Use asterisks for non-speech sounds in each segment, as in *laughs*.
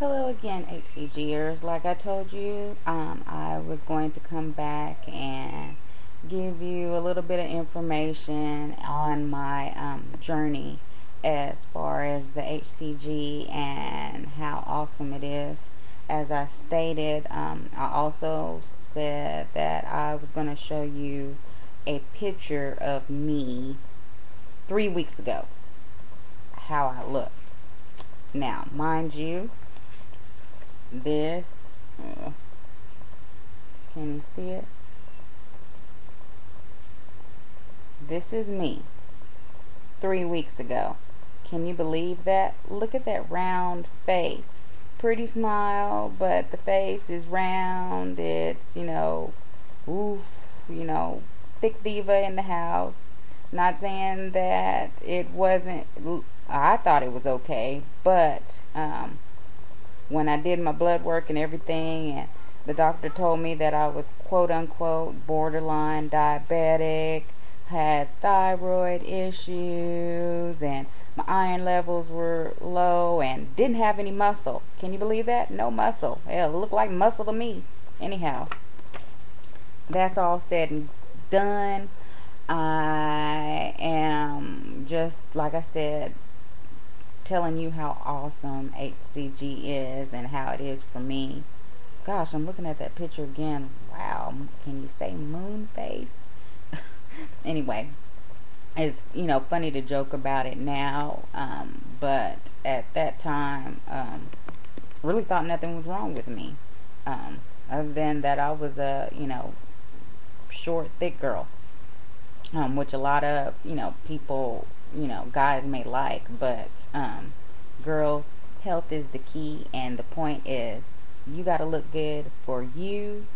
Hello again, HCGers. Like I told you, um, I was going to come back and give you a little bit of information on my um, journey as far as the HCG and how awesome it is. As I stated, um, I also said that I was going to show you a picture of me three weeks ago, how I look. Now, mind you, this. Uh, can you see it? This is me. Three weeks ago. Can you believe that? Look at that round face. Pretty smile but the face is round. It's you know oof you know thick diva in the house. Not saying that it wasn't I thought it was okay but um, when I did my blood work and everything and the doctor told me that I was quote unquote borderline diabetic, had thyroid issues and my iron levels were low and didn't have any muscle. Can you believe that? No muscle. Hell, it looked like muscle to me. Anyhow, that's all said and done. I am just, like I said, telling you how awesome HCG is and how it is for me. Gosh, I'm looking at that picture again. Wow, can you say moon face? *laughs* anyway, it's, you know, funny to joke about it now, um, but at that time, um, really thought nothing was wrong with me. Um, other than that I was a, you know, short, thick girl. Um, which a lot of, you know, people you know guys may like but um, girls health is the key and the point is you got to look good for you.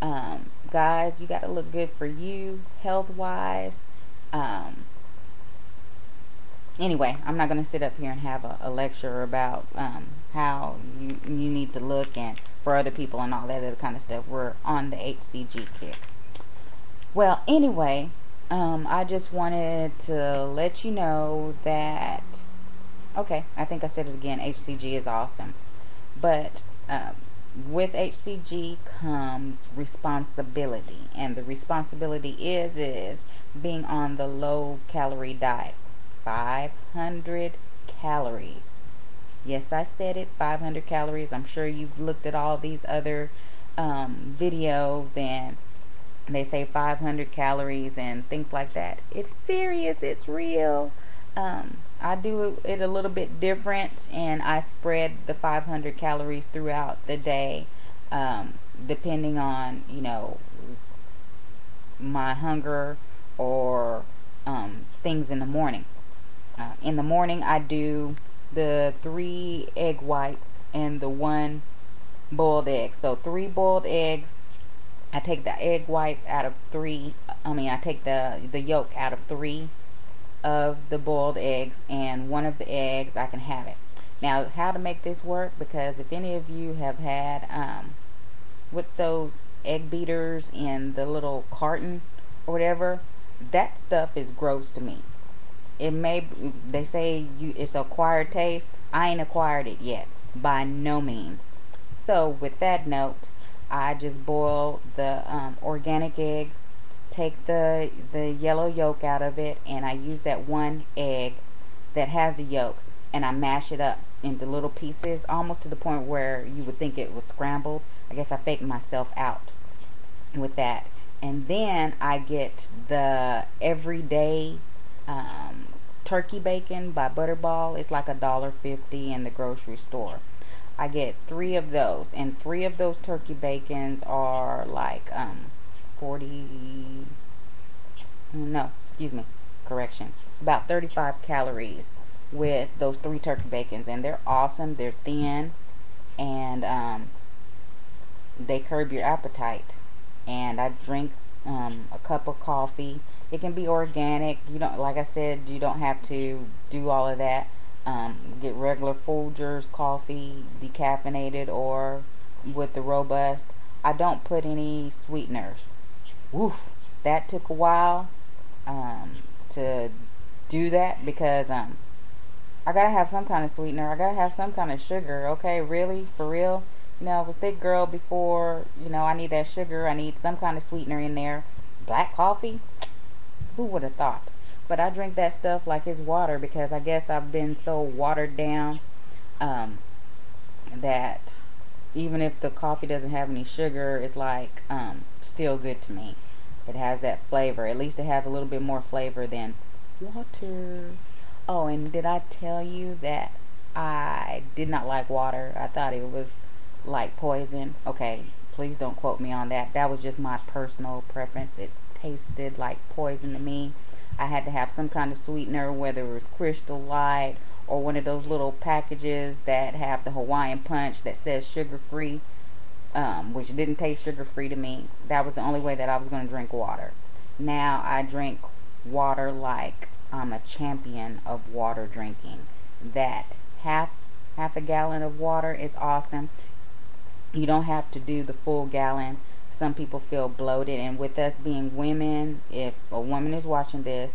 Um, guys you got to look good for you health wise um, anyway i'm not going to sit up here and have a, a lecture about um, how you, you need to look and for other people and all that other kind of stuff. We're on the hcg kick. Well anyway um, I just wanted to let you know that, okay, I think I said it again, HCG is awesome. But um, with HCG comes responsibility. And the responsibility is, is being on the low calorie diet. 500 calories. Yes, I said it, 500 calories. I'm sure you've looked at all these other um, videos and they say 500 calories and things like that. It's serious, it's real. Um, I do it a little bit different and I spread the 500 calories throughout the day um, depending on, you know, my hunger or um, things in the morning. Uh, in the morning, I do the three egg whites and the one boiled egg. So three boiled eggs I take the egg whites out of three, I mean, I take the, the yolk out of three of the boiled eggs and one of the eggs, I can have it. Now, how to make this work, because if any of you have had, um, what's those egg beaters in the little carton or whatever, that stuff is gross to me. It may, they say you it's acquired taste. I ain't acquired it yet, by no means. So, with that note, I just boil the um, organic eggs, take the, the yellow yolk out of it, and I use that one egg that has the yolk, and I mash it up into little pieces, almost to the point where you would think it was scrambled. I guess I faked myself out with that. And then I get the everyday um, turkey bacon by Butterball. It's like a dollar fifty in the grocery store. I get three of those, and three of those turkey bacons are like um, 40, no, excuse me, correction. It's about 35 calories with those three turkey bacons, and they're awesome. They're thin, and um, they curb your appetite. And I drink um, a cup of coffee. It can be organic. You don't, like I said, you don't have to do all of that um, get regular Folgers coffee, decaffeinated or with the robust. I don't put any sweeteners. Woof, that took a while um, to do that because um, I gotta have some kind of sweetener. I gotta have some kind of sugar. Okay, really? For real? You know, I was thick girl before, you know, I need that sugar. I need some kind of sweetener in there. Black coffee? Who would have thought? But I drink that stuff like it's water because I guess I've been so watered down um, that even if the coffee doesn't have any sugar, it's like um, still good to me. It has that flavor. At least it has a little bit more flavor than water. Oh, and did I tell you that I did not like water? I thought it was like poison. Okay, please don't quote me on that. That was just my personal preference. It tasted like poison to me. I had to have some kind of sweetener, whether it was Crystal Light or one of those little packages that have the Hawaiian Punch that says sugar free, um, which didn't taste sugar free to me. That was the only way that I was going to drink water. Now I drink water like I'm a champion of water drinking. That half half a gallon of water is awesome. You don't have to do the full gallon. Some people feel bloated, and with us being women, if a woman is watching this,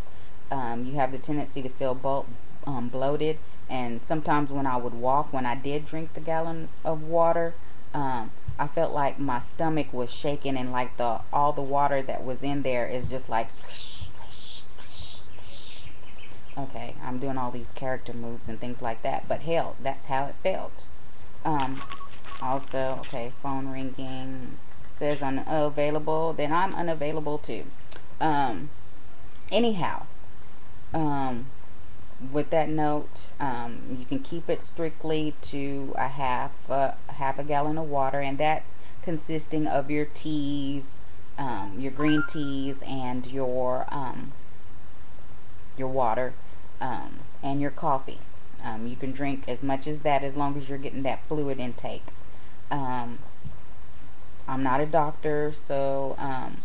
um, you have the tendency to feel blo um, bloated. And sometimes when I would walk, when I did drink the gallon of water, um, I felt like my stomach was shaking, and like the all the water that was in there is just like. Okay, I'm doing all these character moves and things like that, but hell, that's how it felt. Um, also, okay, phone ringing says unavailable, then I'm unavailable too. Um, anyhow, um, with that note, um, you can keep it strictly to a half a half a gallon of water, and that's consisting of your teas, um, your green teas, and your um, your water, um, and your coffee. Um, you can drink as much as that as long as you're getting that fluid intake. I'm not a doctor, so um,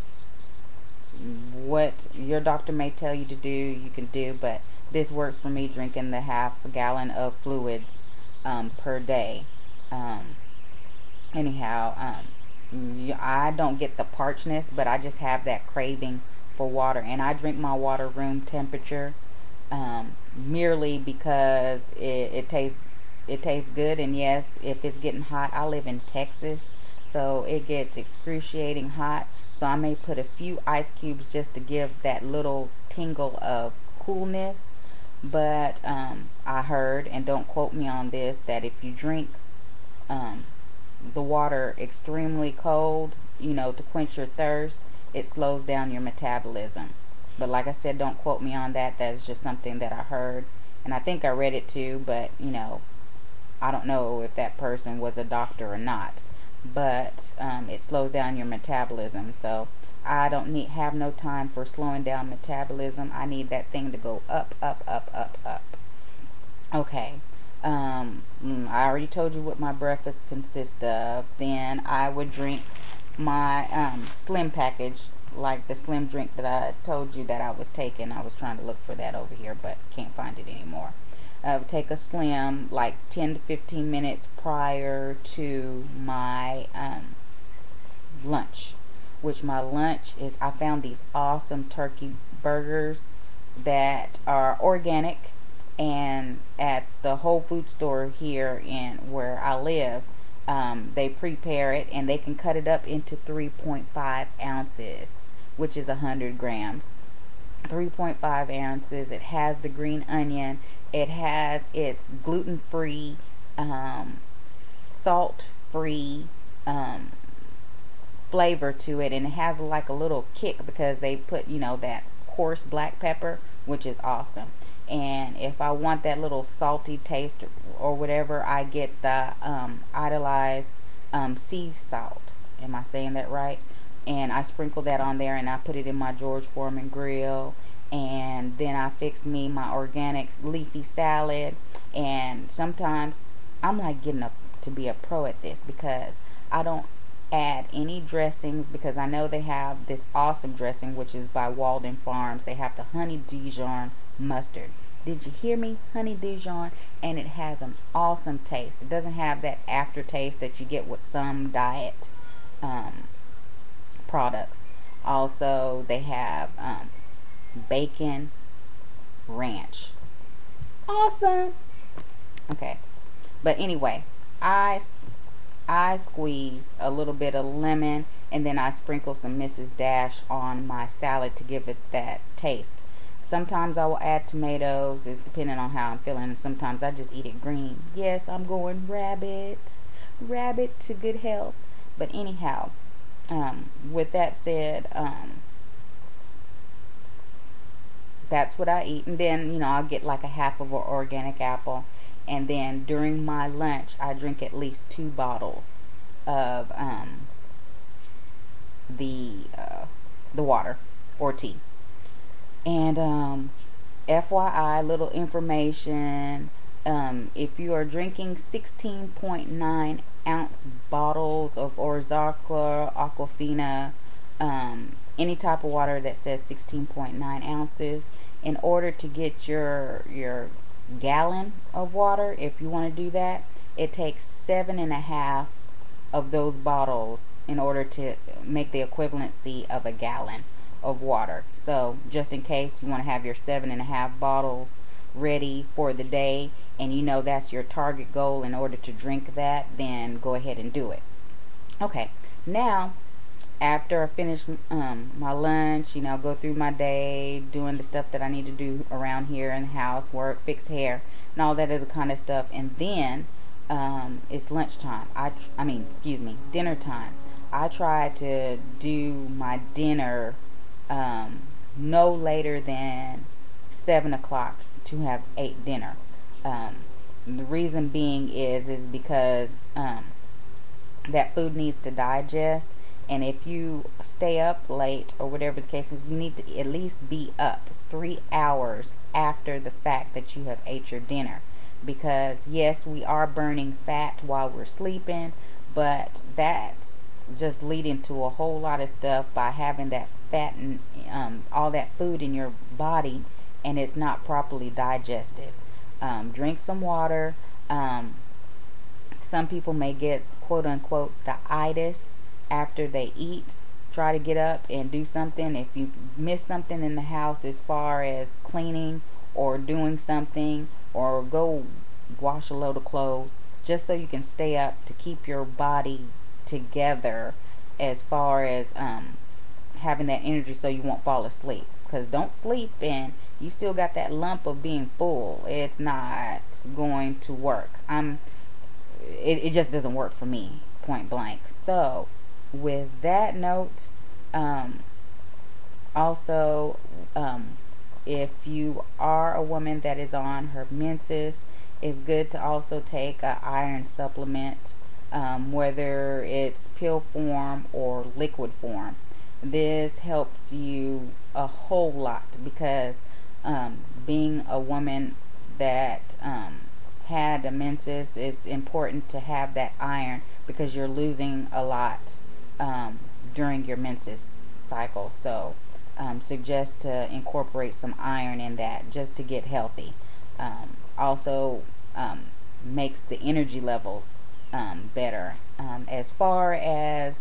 what your doctor may tell you to do, you can do, but this works for me drinking the half a gallon of fluids um, per day. Um, anyhow, um, I don't get the parchness, but I just have that craving for water, and I drink my water room temperature um, merely because it, it tastes it tastes good. And yes, if it's getting hot, I live in Texas, so it gets excruciating hot. So I may put a few ice cubes just to give that little tingle of coolness. But um, I heard, and don't quote me on this, that if you drink um, the water extremely cold, you know, to quench your thirst, it slows down your metabolism. But like I said, don't quote me on that. That's just something that I heard. And I think I read it too, but, you know, I don't know if that person was a doctor or not. But um, it slows down your metabolism. So I don't need have no time for slowing down metabolism. I need that thing to go up, up, up, up, up. Okay. Um, mm, I already told you what my breakfast consists of. Then I would drink my um, slim package like the slim drink that I told you that I was taking. I was trying to look for that over here, but can't find it anymore. Would take a slim like 10 to 15 minutes prior to my um, lunch. Which my lunch is, I found these awesome turkey burgers that are organic and at the Whole Food store here in where I live um, they prepare it and they can cut it up into 3.5 ounces which is 100 grams 3.5 ounces. It has the green onion. It has its gluten-free um, salt-free um, flavor to it. And it has like a little kick because they put you know that coarse black pepper which is awesome. And if I want that little salty taste or whatever I get the um, idolized um, sea salt. Am I saying that right and I sprinkle that on there and I put it in my George Foreman grill. And then I fix me my organic leafy salad. And sometimes I'm like getting up to be a pro at this because I don't add any dressings because I know they have this awesome dressing which is by Walden Farms. They have the honey Dijon mustard. Did you hear me? Honey Dijon. And it has an awesome taste. It doesn't have that aftertaste that you get with some diet products. Also, they have um, bacon ranch. Awesome. Okay. But anyway, I I squeeze a little bit of lemon and then I sprinkle some Mrs. Dash on my salad to give it that taste. Sometimes I will add tomatoes, it's depending on how I'm feeling. Sometimes I just eat it green. Yes, I'm going rabbit, rabbit to good health. But anyhow, um, with that said, um, that's what I eat. And then, you know, I'll get like a half of an organic apple. And then during my lunch, I drink at least two bottles of um, the uh, the water or tea. And um, FYI, little information. Um, if you are drinking 16.9 ounce bottles of Ozarka, Aquafina, um, any type of water that says 16.9 ounces, in order to get your your gallon of water, if you want to do that, it takes seven and a half of those bottles in order to make the equivalency of a gallon of water. So just in case you want to have your seven and a half bottles ready for the day and you know that's your target goal in order to drink that, then go ahead and do it. Okay, now after I finish um, my lunch, you know, go through my day, doing the stuff that I need to do around here in the house, work, fix hair, and all that other kind of stuff, and then um, it's lunchtime. I, I mean, excuse me, dinner time. I try to do my dinner um, no later than seven o'clock to have ate dinner. Um, the reason being is is because um, that food needs to digest and if you stay up late or whatever the case is you need to at least be up three hours after the fact that you have ate your dinner. Because yes we are burning fat while we're sleeping but that's just leading to a whole lot of stuff by having that fat and um, all that food in your body and it's not properly digested um, drink some water. Um, some people may get quote unquote the itis after they eat. Try to get up and do something. If you miss something in the house as far as cleaning or doing something or go wash a load of clothes just so you can stay up to keep your body together as far as um, having that energy so you won't fall asleep. Because don't sleep and you still got that lump of being full. It's not going to work. I'm it, it just doesn't work for me point blank. So with that note, um, also, um, if you are a woman that is on her menses, it's good to also take an iron supplement, um, whether it's pill form or liquid form. This helps you a whole lot because um, being a woman that um, had a menses, it's important to have that iron because you're losing a lot um, during your menses cycle. So um, suggest to incorporate some iron in that just to get healthy. Um, also um, makes the energy levels better. As far as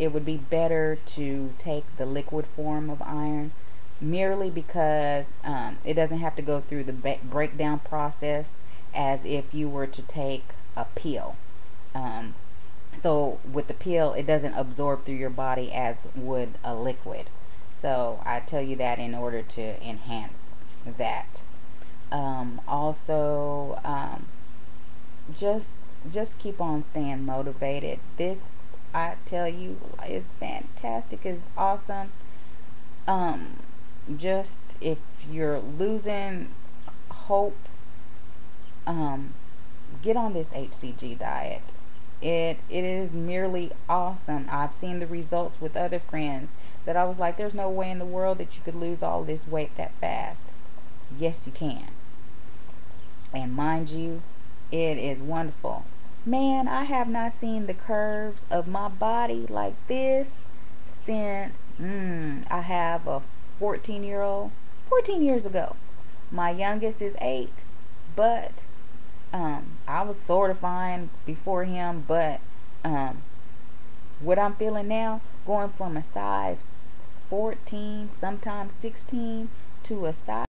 it would be better to take the liquid form of iron merely because um, it doesn't have to go through the breakdown process as if you were to take a pill. Um, so with the pill, it doesn't absorb through your body as would a liquid. So I tell you that in order to enhance that. Um, also, um, just just keep on staying motivated. This I tell you it's fantastic. It's awesome. Um, just if you're losing hope, um, get on this HCG diet it it is merely awesome i've seen the results with other friends that i was like there's no way in the world that you could lose all this weight that fast yes you can and mind you it is wonderful man i have not seen the curves of my body like this since mm, i have a 14 year old 14 years ago. My youngest is 8 but um, I was sort of fine before him, but um, what I'm feeling now, going from a size 14, sometimes 16, to a size